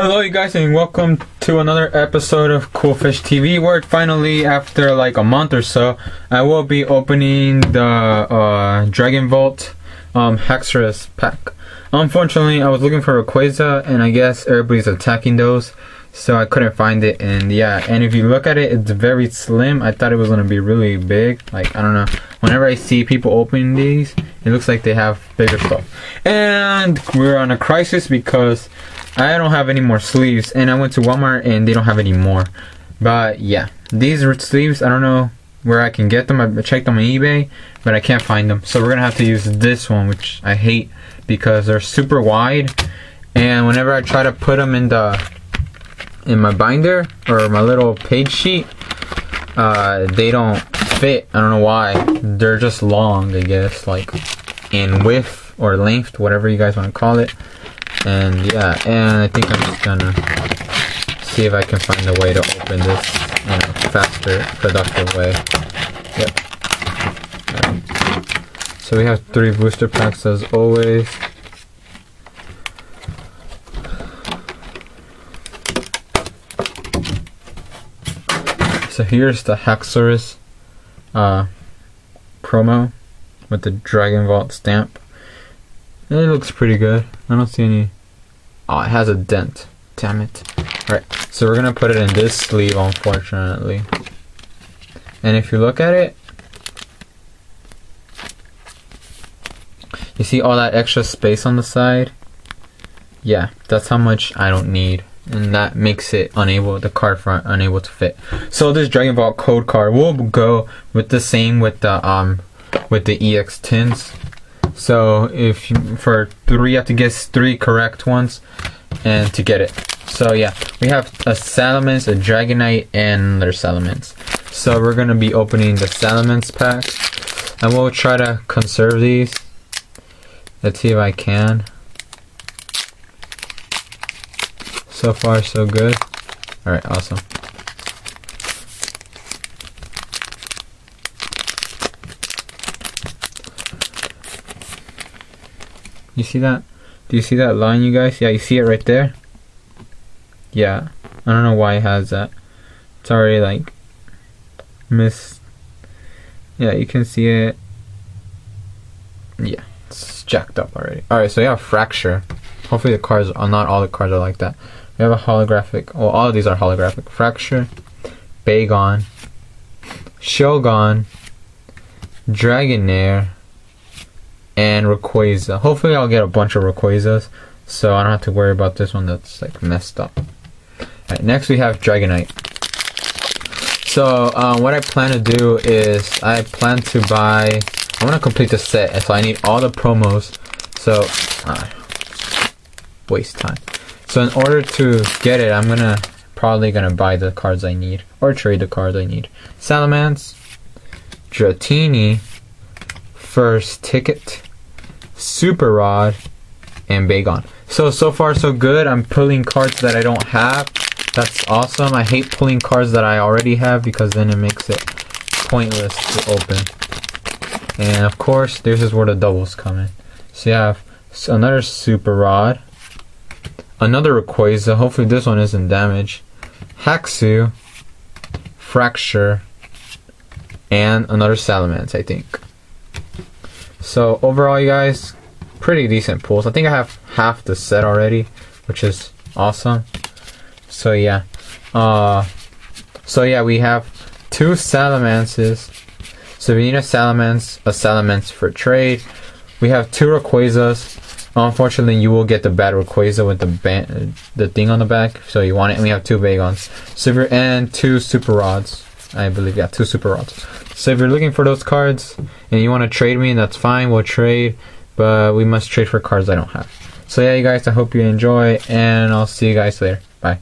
Hello, you guys, and welcome to another episode of Cool Fish TV. Where finally, after like a month or so, I will be opening the uh, Dragon Vault um, Haxorus pack. Unfortunately, I was looking for Rayquaza, and I guess everybody's attacking those, so I couldn't find it. And yeah, and if you look at it, it's very slim. I thought it was gonna be really big. Like I don't know. Whenever I see people opening these, it looks like they have bigger stuff. And we're on a crisis because I don't have any more sleeves, and I went to Walmart and they don't have any more. But yeah, these sleeves. I don't know where I can get them. I checked them on eBay, but I can't find them. So we're gonna have to use this one, which I hate because they're super wide. And whenever I try to put them in the in my binder or my little page sheet, uh, they don't fit. I don't know why. They're just long, I guess, like in width or length, whatever you guys want to call it. And yeah, and I think I'm just gonna see if I can find a way to open this in a faster, productive way. Yep. So we have three booster packs as always. So here's the Haxorus uh, promo with the Dragon Vault stamp. It looks pretty good. I don't see any. Oh, it has a dent. Damn it. Alright, so we're gonna put it in this sleeve, unfortunately. And if you look at it, you see all that extra space on the side? Yeah, that's how much I don't need. And that makes it unable, the card front unable to fit. So this Dragon Vault code card will go with the same with the um with the EX tins. So if for three, you have to guess three correct ones, and to get it. So yeah, we have a Salamence, a Dragonite, and another Salamence. So we're gonna be opening the Salamence pack, and we'll try to conserve these. Let's see if I can. So far, so good. Alright, awesome. You see that? Do you see that line, you guys? Yeah, you see it right there? Yeah. I don't know why it has that. It's already like miss. Yeah, you can see it. Yeah, it's jacked up already. Alright, so you have Fraxure. Hopefully the cards are not all the cards are like that. We have a holographic. Well, all of these are holographic. Fraxure, Bagon, Shelgon, Dragonair, and Rayquaza. Hopefully I'll get a bunch of Rayquazas, so I don't have to worry about this one that's like messed up. Next we have Dragonite. So um, what I plan to do is I plan to buy. I want to complete the set, so I need all the promos. So uh, waste time. So in order to get it, I'm gonna probably gonna buy the cards I need or trade the cards I need. Salamence, Dratini, First Ticket, Super Rod, and Bagon. So, so far so good. I'm pulling cards that I don't have. That's awesome. I hate pulling cards that I already have because then it makes it pointless to open. And of course, this is where the doubles come in. So you have another Super Rod, another Rayquaza. Hopefully this one isn't damaged. Axew, Fraxure, and another Salamence, I think. So overall, you guys, pretty decent pulls. I think I have half the set already, which is awesome. So yeah, uh, so yeah, we have two Salamences. So we need a Salamence, a Salamence for trade. We have two Rayquazas. Unfortunately, you will get the bad Rayquaza with the the thing on the back. So you want it. And we have two Bagons, super and two Super Rods. I believe yeah, two Super Rods. So if you're looking for those cards and you want to trade me, that's fine. We'll trade, but we must trade for cards I don't have. So yeah, you guys, I hope you enjoy, and I'll see you guys later. Bye.